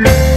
Christmas